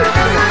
Yes,